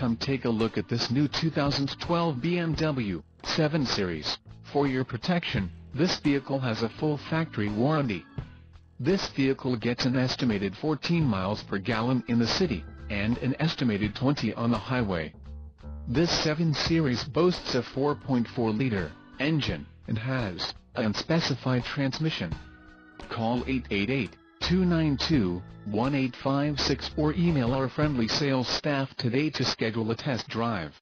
Come take a look at this new 2012 BMW 7 Series. For your protection, this vehicle has a full factory warranty. This vehicle gets an estimated 14 miles per gallon in the city, and an estimated 20 on the highway. This 7 Series boasts a 4.4-liter engine, and has an unspecified transmission. Call 888-292-1856 or email our friendly sales staff today to schedule a test drive.